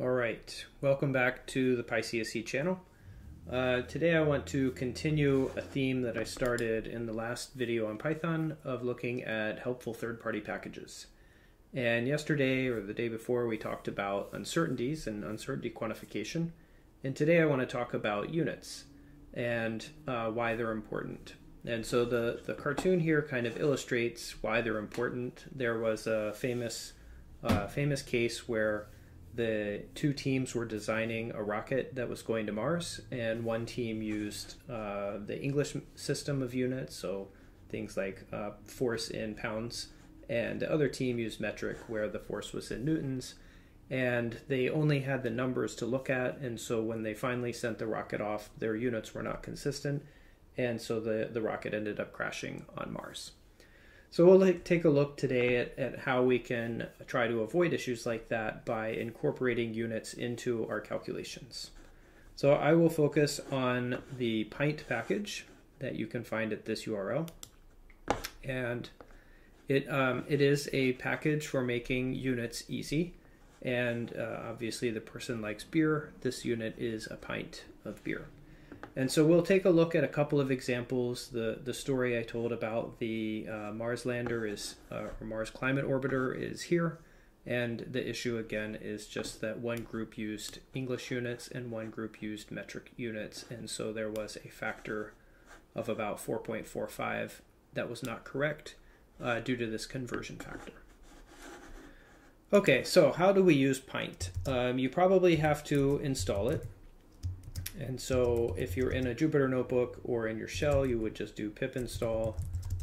All right, welcome back to the PyCSE channel. Uh, today I want to continue a theme that I started in the last video on Python of looking at helpful third-party packages. And yesterday or the day before we talked about uncertainties and uncertainty quantification. And today I want to talk about units and uh, why they're important. And so the, the cartoon here kind of illustrates why they're important. There was a famous, uh, famous case where the two teams were designing a rocket that was going to Mars, and one team used uh, the English system of units, so things like uh, force in pounds, and the other team used metric, where the force was in newtons. And they only had the numbers to look at, and so when they finally sent the rocket off, their units were not consistent, and so the, the rocket ended up crashing on Mars. So we'll take a look today at, at how we can try to avoid issues like that by incorporating units into our calculations. So I will focus on the pint package that you can find at this URL. And it, um, it is a package for making units easy. And uh, obviously the person likes beer. This unit is a pint of beer. And so we'll take a look at a couple of examples. The the story I told about the uh, Mars lander is uh, or Mars climate orbiter is here, and the issue again is just that one group used English units and one group used metric units, and so there was a factor of about 4.45 that was not correct uh, due to this conversion factor. Okay, so how do we use Pint? Um, you probably have to install it. And so if you're in a Jupyter notebook or in your shell, you would just do pip install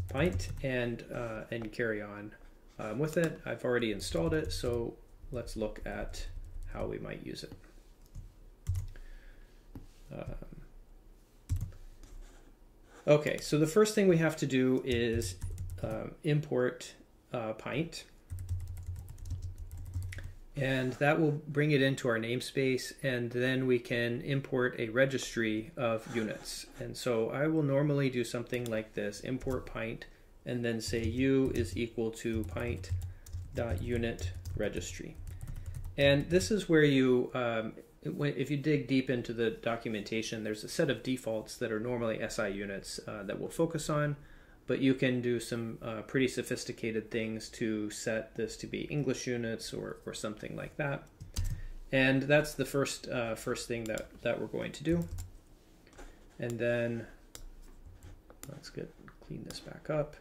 pint and, uh, and carry on um, with it. I've already installed it, so let's look at how we might use it. Um, okay, so the first thing we have to do is um, import uh, pint. And that will bring it into our namespace, and then we can import a registry of units. And so I will normally do something like this, import pint, and then say u is equal to pint dot unit registry. And this is where you, um, if you dig deep into the documentation, there's a set of defaults that are normally SI units uh, that we'll focus on but you can do some uh, pretty sophisticated things to set this to be English units or, or something like that. And that's the first uh, first thing that, that we're going to do. And then let's get clean this back up.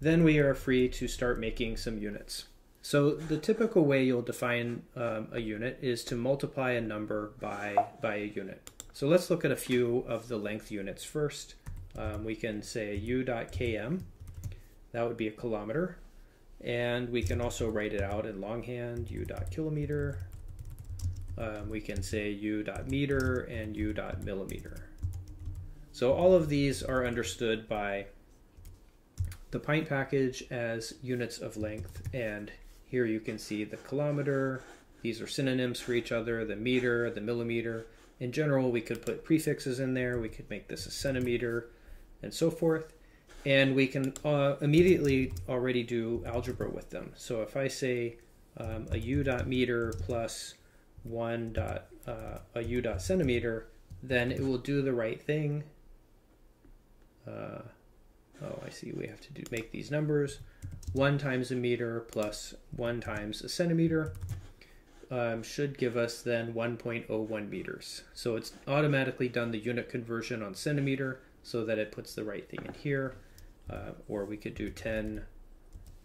Then we are free to start making some units. So the typical way you'll define um, a unit is to multiply a number by, by a unit. So let's look at a few of the length units first. Um, we can say u.km, that would be a kilometer. And we can also write it out in longhand, u.kilometer. Um, we can say u.meter and u.millimeter. So all of these are understood by the pint package as units of length. And here you can see the kilometer. These are synonyms for each other, the meter, the millimeter. In general, we could put prefixes in there. We could make this a centimeter and so forth. And we can uh, immediately already do algebra with them. So if I say um, a u dot meter plus 1 dot uh, a u dot centimeter, then it will do the right thing. Uh, oh, I see. We have to do, make these numbers. 1 times a meter plus 1 times a centimeter um, should give us then 1.01 meters. So it's automatically done the unit conversion on centimeter so that it puts the right thing in here. Uh, or we could do 10,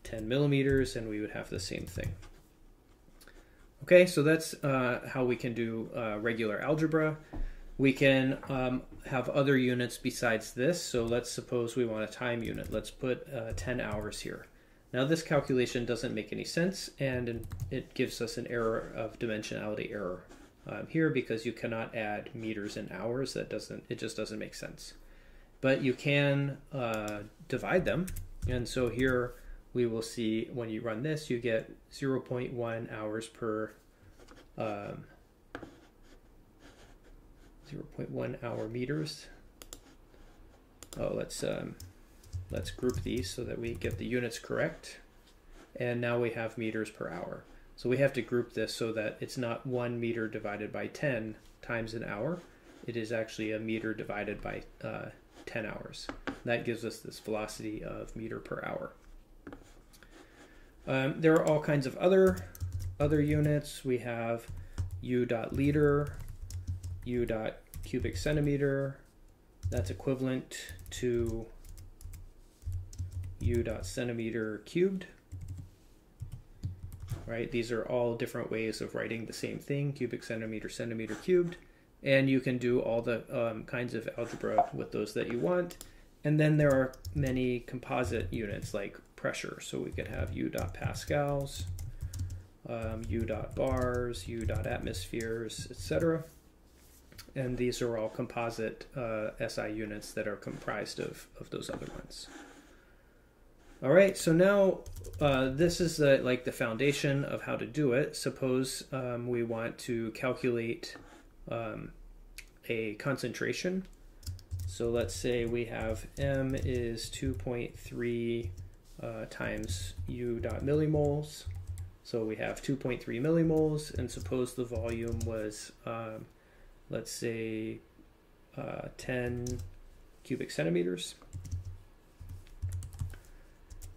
10 millimeters and we would have the same thing. Okay, so that's uh, how we can do uh, regular algebra. We can um, have other units besides this. So let's suppose we want a time unit. Let's put uh, 10 hours here. Now this calculation doesn't make any sense and it gives us an error of dimensionality error um, here because you cannot add meters and hours. That doesn't, it just doesn't make sense. But you can uh, divide them. And so here we will see when you run this, you get 0.1 hours per um, 0.1 hour meters. Oh, let's um, Let's group these so that we get the units correct. and now we have meters per hour. So we have to group this so that it's not one meter divided by 10 times an hour. It is actually a meter divided by uh, 10 hours. That gives us this velocity of meter per hour. Um, there are all kinds of other other units. We have u dot liter, u dot cubic centimeter. That's equivalent to u dot centimeter cubed right? These are all different ways of writing the same thing, cubic centimeter, centimeter cubed. And you can do all the um, kinds of algebra with those that you want. And then there are many composite units like pressure. So we could have U dot pascals, um, U dot bars, U dot atmospheres, etc. And these are all composite uh, SI units that are comprised of, of those other ones. All right, so now uh, this is the, like the foundation of how to do it. Suppose um, we want to calculate um, a concentration. So let's say we have M is 2.3 uh, times U dot millimoles. So we have 2.3 millimoles, and suppose the volume was, um, let's say, uh, 10 cubic centimeters.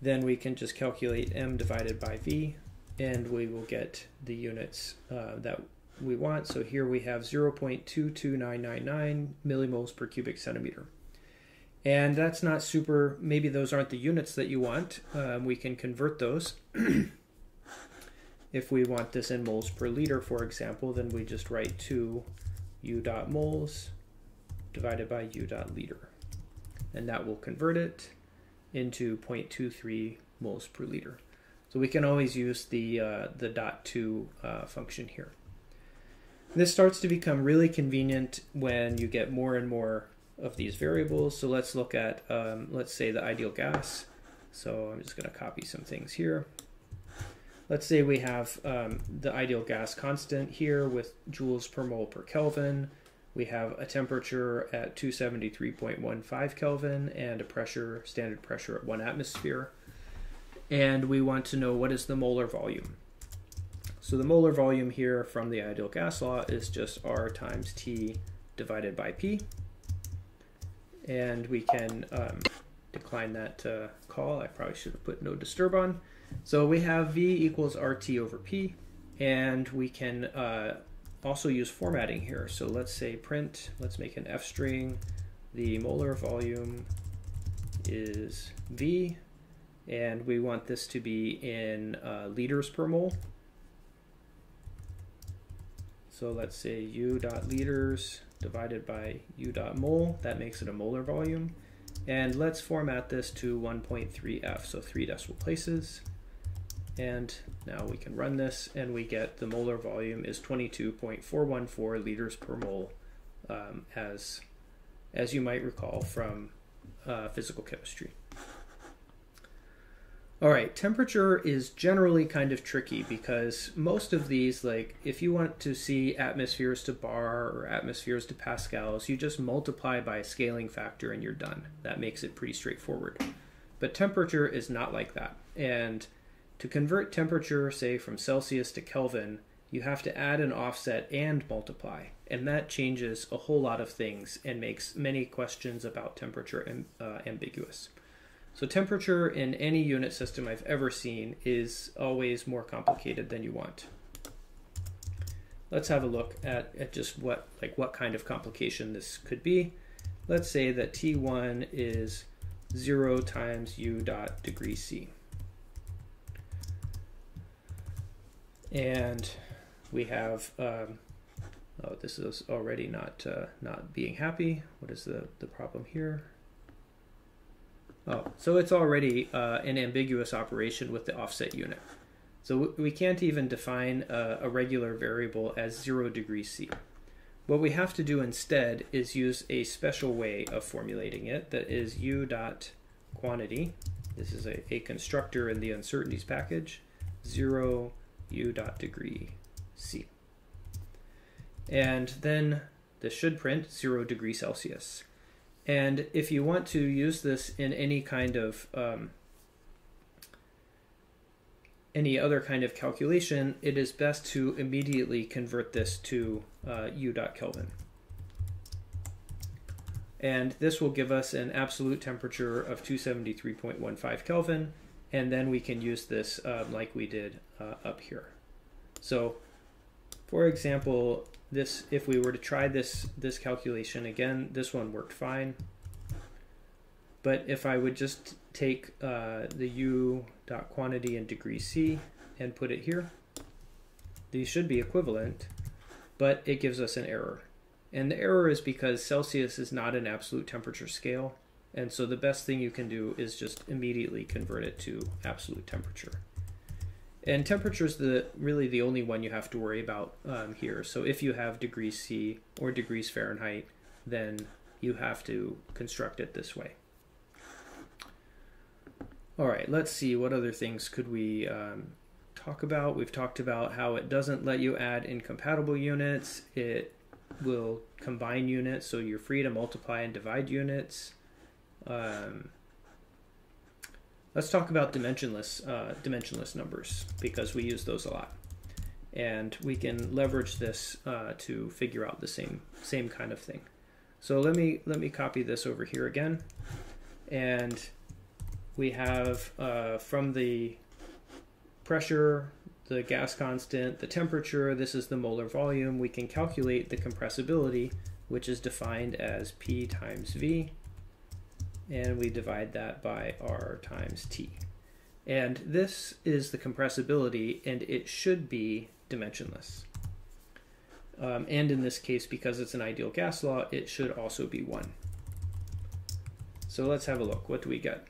Then we can just calculate m divided by v, and we will get the units uh, that we want. So here we have 0.22999 millimoles per cubic centimeter. And that's not super, maybe those aren't the units that you want. Um, we can convert those. if we want this in moles per liter, for example, then we just write 2 u dot moles divided by u dot liter. And that will convert it into 0.23 moles per liter. So we can always use the, uh, the dot to uh, function here. This starts to become really convenient when you get more and more of these variables. So let's look at, um, let's say the ideal gas. So I'm just going to copy some things here. Let's say we have um, the ideal gas constant here with joules per mole per Kelvin. We have a temperature at 273.15 Kelvin and a pressure, standard pressure at one atmosphere. And we want to know what is the molar volume. So the molar volume here from the ideal gas law is just R times T divided by P. And we can um, decline that uh, call. I probably should have put no disturb on. So we have V equals RT over P, and we can uh, also use formatting here. So let's say print, let's make an F string. The molar volume is V, and we want this to be in uh, liters per mole. So let's say U dot liters divided by U dot mole, that makes it a molar volume. And let's format this to 1.3F, so three decimal places. And now we can run this and we get the molar volume is 22.414 liters per mole um, as, as you might recall from uh, physical chemistry. All right, temperature is generally kind of tricky because most of these, like if you want to see atmospheres to bar or atmospheres to pascals, you just multiply by a scaling factor and you're done. That makes it pretty straightforward. But temperature is not like that. And to convert temperature, say from Celsius to Kelvin, you have to add an offset and multiply. And that changes a whole lot of things and makes many questions about temperature uh, ambiguous. So temperature in any unit system I've ever seen is always more complicated than you want. Let's have a look at, at just what like what kind of complication this could be. Let's say that T1 is 0 times U dot degree C. and we have um, oh this is already not uh, not being happy. What is the the problem here? Oh so it's already uh, an ambiguous operation with the offset unit. So we can't even define a, a regular variable as zero degrees C. What we have to do instead is use a special way of formulating it that is u dot quantity. This is a, a constructor in the uncertainties package. Zero u dot degree C. And then this should print 0 degree Celsius. And if you want to use this in any kind of um, any other kind of calculation, it is best to immediately convert this to uh, U dot Kelvin. And this will give us an absolute temperature of 273.15 Kelvin, and then we can use this uh, like we did uh, up here. So, for example, this if we were to try this this calculation again, this one worked fine. But if I would just take uh, the u dot quantity in degree C and put it here, these should be equivalent, but it gives us an error. And the error is because Celsius is not an absolute temperature scale. And so the best thing you can do is just immediately convert it to absolute temperature. And temperature is the really the only one you have to worry about um, here. So if you have degrees C or degrees Fahrenheit, then you have to construct it this way. All right, let's see what other things could we um, talk about. We've talked about how it doesn't let you add incompatible units. It will combine units, so you're free to multiply and divide units. Um, let's talk about dimensionless uh, dimensionless numbers because we use those a lot, and we can leverage this uh, to figure out the same same kind of thing. So let me let me copy this over here again, and we have uh, from the pressure the gas constant, the temperature, this is the molar volume. We can calculate the compressibility, which is defined as P times V, and we divide that by R times T. And this is the compressibility, and it should be dimensionless. Um, and in this case, because it's an ideal gas law, it should also be 1. So let's have a look. What do we get?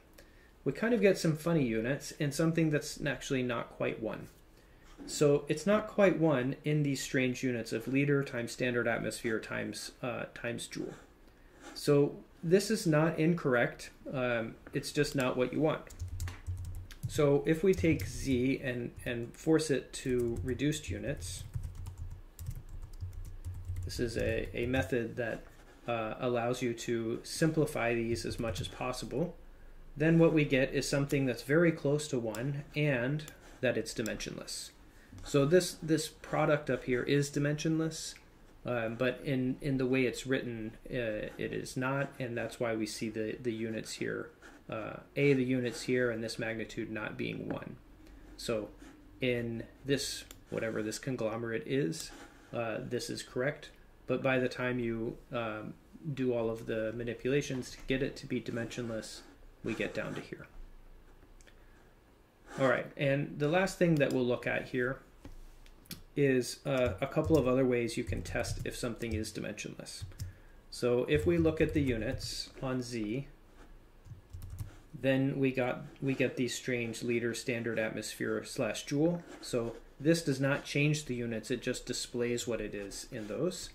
We kind of get some funny units and something that's actually not quite 1. So it's not quite one in these strange units of liter times standard atmosphere times uh, times joule. So this is not incorrect. Um, it's just not what you want. So if we take z and, and force it to reduced units, this is a, a method that uh, allows you to simplify these as much as possible. Then what we get is something that's very close to 1 and that it's dimensionless. So this this product up here is dimensionless, um, but in in the way it's written, uh, it is not, and that's why we see the the units here, uh, a the units here, and this magnitude not being one. So in this whatever this conglomerate is, uh, this is correct. But by the time you um, do all of the manipulations to get it to be dimensionless, we get down to here. All right, and the last thing that we'll look at here is uh, a couple of other ways you can test if something is dimensionless. So if we look at the units on Z, then we got we get these strange liter standard atmosphere slash joule. So this does not change the units; it just displays what it is in those.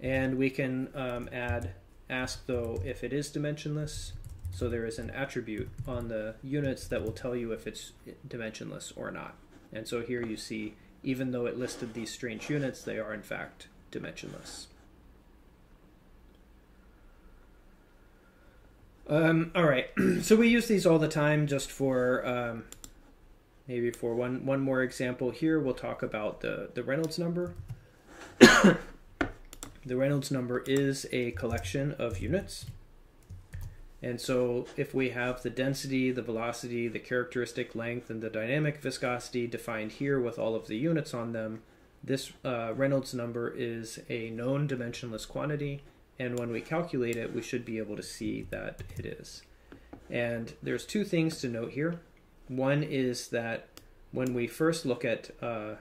And we can um, add ask though if it is dimensionless. So there is an attribute on the units that will tell you if it's dimensionless or not. And so here you see even though it listed these strange units, they are in fact dimensionless. Um, all right, so we use these all the time just for um, maybe for one, one more example here, we'll talk about the, the Reynolds number. the Reynolds number is a collection of units. And so if we have the density, the velocity, the characteristic length, and the dynamic viscosity defined here with all of the units on them, this uh, Reynolds number is a known dimensionless quantity. And when we calculate it, we should be able to see that it is. And there's two things to note here. One is that when we first look at uh,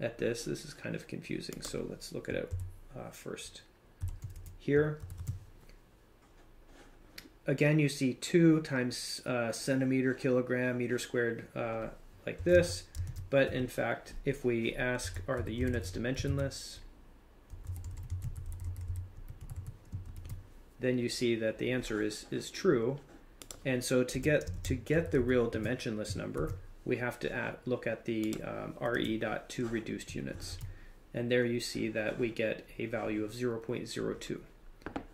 at this, this is kind of confusing. So let's look at it uh, first. Here, again, you see 2 times uh, centimeter, kilogram, meter squared uh, like this. But in fact, if we ask, are the units dimensionless? Then you see that the answer is, is true. And so to get, to get the real dimensionless number, we have to add, look at the um, RE.2 reduced units. And there you see that we get a value of 0.02.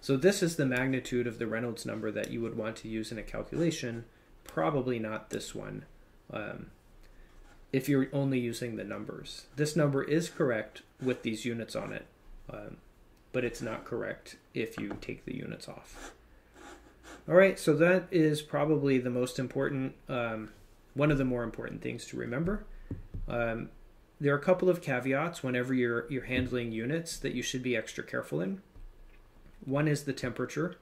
So this is the magnitude of the Reynolds number that you would want to use in a calculation, probably not this one. Um, if you're only using the numbers. This number is correct with these units on it, um, but it's not correct if you take the units off. All right, so that is probably the most important, um, one of the more important things to remember. Um, there are a couple of caveats whenever you're you're handling units that you should be extra careful in. One is the temperature,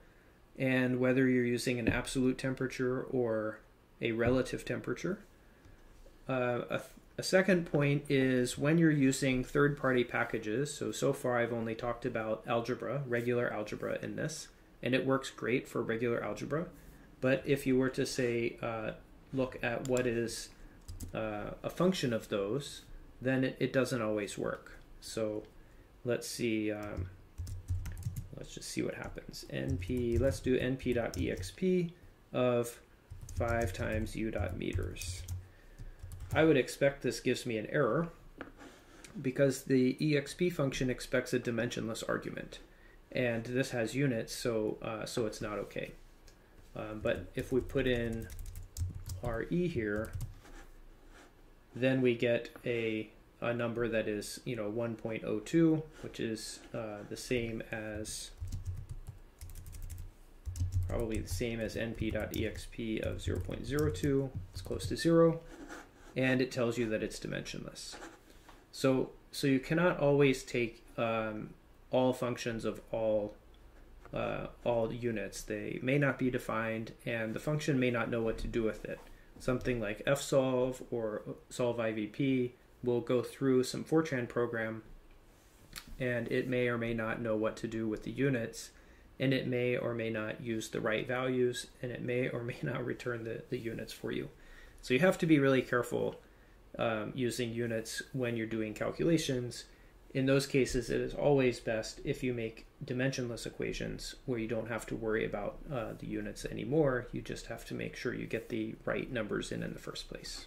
and whether you're using an absolute temperature or a relative temperature. Uh, a, a second point is when you're using third-party packages. So so far I've only talked about algebra, regular algebra in this and it works great for regular algebra. But if you were to say, uh, look at what is uh, a function of those, then it, it, doesn't always work. So let's see, um, let's just see what happens. np, let's do np.exp of 5 times u dot meters. I would expect this gives me an error because the exp function expects a dimensionless argument and this has units, so uh, so it's not okay. Um, but if we put in RE here, then we get a, a number that is, you know, 1.02, which is uh, the same as, probably the same as np.exp of 0.02. It's close to zero. And it tells you that it's dimensionless. So, so you cannot always take um, all functions of all uh, all units. They may not be defined, and the function may not know what to do with it. Something like fsolve or solve IVP will go through some Fortran program, and it may or may not know what to do with the units, and it may or may not use the right values, and it may or may not return the, the units for you. So you have to be really careful um, using units when you're doing calculations in those cases, it is always best if you make dimensionless equations where you don't have to worry about uh, the units anymore. You just have to make sure you get the right numbers in in the first place.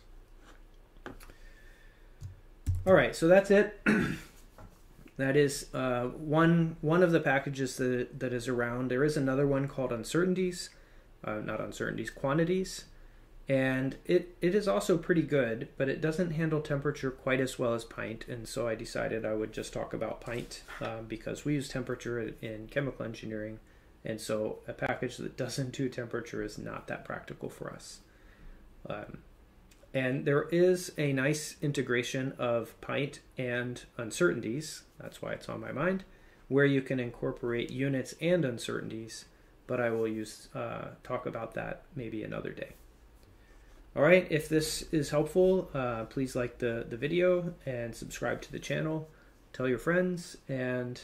All right, so that's it. that is uh, one one of the packages that, that is around. There is another one called uncertainties, uh, not uncertainties, quantities and it, it is also pretty good, but it doesn't handle temperature quite as well as pint, and so I decided I would just talk about pint um, because we use temperature in chemical engineering, and so a package that doesn't do temperature is not that practical for us. Um, and there is a nice integration of pint and uncertainties, that's why it's on my mind, where you can incorporate units and uncertainties, but I will use uh, talk about that maybe another day. All right, if this is helpful, uh, please like the, the video and subscribe to the channel. Tell your friends, and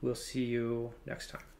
we'll see you next time.